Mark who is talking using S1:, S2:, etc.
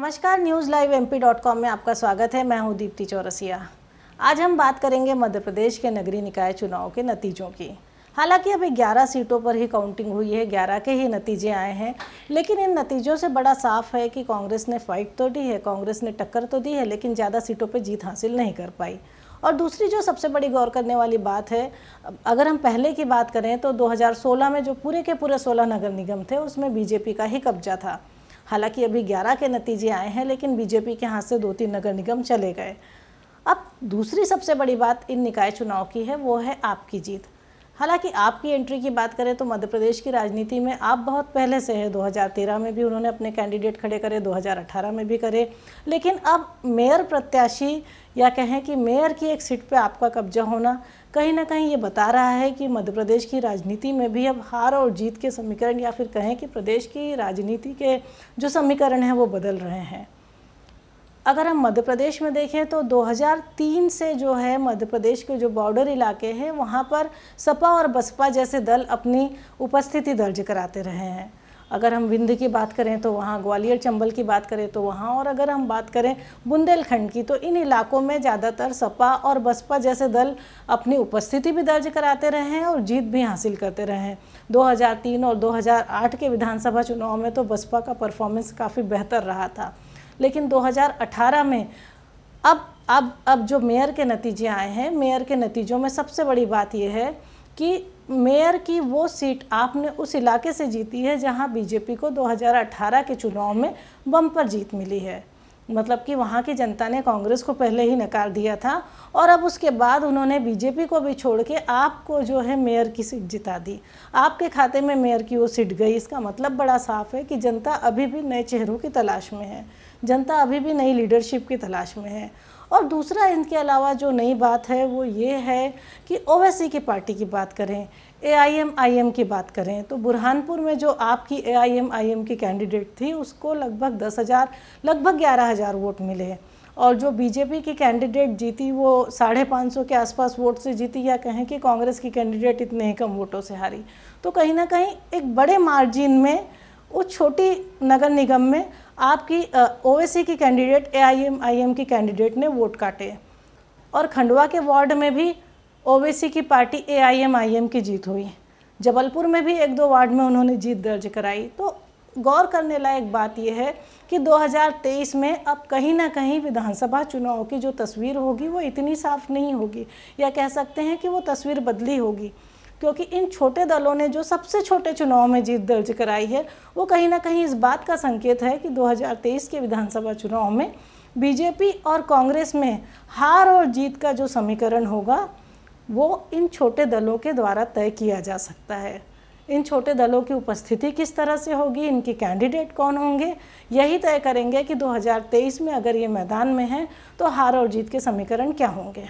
S1: नमस्कार, news live M में आपका स्वागत है। मैं हूँ दीप्ति चौरसिया। आज हम बात करेंगे मध्य प्रदेश के नगरीय निकाय चुनाव के नतीजों की। हालाँकि अभी 11 सीटों पर ही काउंटिंग हुई है 11 के ही नतीजे आए हैं, लेकिन इन नतीजों से बड़ा साफ़ है कि कांग्रेस ने फाइट तो दी है, कांग्रेस ने टक्कर तो दी है, लेकिन ज़्यादा सीटों पर जीत हासिल नहीं कर पाई। और दूसरी जो सबसे बड़ी गौर करने वाली बात है, अगर हम पहले की बात करें तो 2016 में जो पूरे के पूरे 16 नगर निगम थे, उसमें बीजेपी का ही कब्जा था। हालाँकि अभी 11 के नतीजे आए हैं, लेकिन बीजेपी के हाथ से दो तीन नगर निगम चले गए। अब दूसरी सबसे बड़ी बात इन निकाय चुनाव की है, वो है आपकी जीत। हालाँकि आपकी एंट्री की बात करें तो मध्य प्रदेश की राजनीति में आप बहुत पहले से है। 2013 में भी उन्होंने अपने कैंडिडेट खड़े करे 2018 में भी करे। लेकिन अब मेयर प्रत्याशी या कहें कि मेयर की एक सीट पे आपका कब्जा होना कहीं ना कहीं ये बता रहा है कि मध्य प्रदेश की राजनीति में भी अब हार और जीत के समीकरण या फिर कहें कि प्रदेश की राजनीति के जो समीकरण हैं वो बदल रहे हैं। अगर हम मध्य प्रदेश में देखें तो 2003 से जो है मध्य प्रदेश के जो बॉर्डर इलाके हैं, वहाँ पर सपा और बसपा जैसे दल अपनी उपस्थिति दर्ज कराते रहे हैं। अगर हम विंध्य की बात करें तो वहाँ ग्वालियर चंबल की बात करें तो वहाँ, और अगर हम बात करें बुंदेलखंड की तो इन इलाकों में ज़्यादातर सपा और बसपा जैसे दल अपनी उपस्थिति भी दर्ज कराते रहे हैं और जीत भी हासिल करते रहे हैं। 2003 और 2008 के विधानसभा चुनाव में तो बसपा का परफॉर्मेंस काफ़ी बेहतर रहा था। लेकिन 2018 में अब अब अब जो मेयर के नतीजे आए हैं, मेयर के नतीजों में सबसे बड़ी बात यह है कि मेयर की वो सीट आपने उस इलाके से जीती है जहाँ बीजेपी को 2018 के चुनाव में बम्पर जीत मिली है। मतलब कि वहाँ की जनता ने कांग्रेस को पहले ही नकार दिया था और अब उसके बाद उन्होंने बीजेपी को भी छोड़ के आपको जो है मेयर की सीट जिता दी। आपके खाते में मेयर की वो सीट गई। इसका मतलब बड़ा साफ़ है कि जनता अभी भी नए चेहरों की तलाश में है। जनता अभी भी नई लीडरशिप की तलाश में है। और दूसरा इनके अलावा जो नई बात है, वो ये है कि ओवैसी की पार्टी की बात करें ए आई एम आई एम की बात करें तो बुरहानपुर में जो आपकी A I M I M की कैंडिडेट थी, उसको लगभग दस हज़ार, लगभग ग्यारह हज़ार वोट मिले। और जो बीजेपी की कैंडिडेट जीती, वो साढ़े पाँच सौ के आसपास वोट से जीती, या कहें कि कांग्रेस की कैंडिडेट इतने ही कम वोटों से हारी। तो कहीं ना कहीं एक बड़े मार्जिन में उस छोटी नगर निगम में आपकी ओवैसी की कैंडिडेट, एआईएम की कैंडिडेट ने वोट काटे। और खंडवा के वार्ड में भी ओवैसी की पार्टी एआईएम की जीत हुई। जबलपुर में भी एक दो वार्ड में उन्होंने जीत दर्ज कराई। तो गौर करने लायक बात यह है कि 2023 में अब कहीं ना कहीं विधानसभा चुनाव की जो तस्वीर होगी वो इतनी साफ़ नहीं होगी। या कह सकते हैं कि वो तस्वीर बदली होगी। क्योंकि इन छोटे दलों ने जो सबसे छोटे चुनाव में जीत दर्ज कराई है, वो कहीं ना कहीं इस बात का संकेत है कि 2023 के विधानसभा चुनाव में बीजेपी और कांग्रेस में हार और जीत का जो समीकरण होगा, वो इन छोटे दलों के द्वारा तय किया जा सकता है। इन छोटे दलों की उपस्थिति किस तरह से होगी, इनके कैंडिडेट कौन होंगे, यही तय करेंगे कि 2023 में अगर ये मैदान में हैं तो हार और जीत के समीकरण क्या होंगे।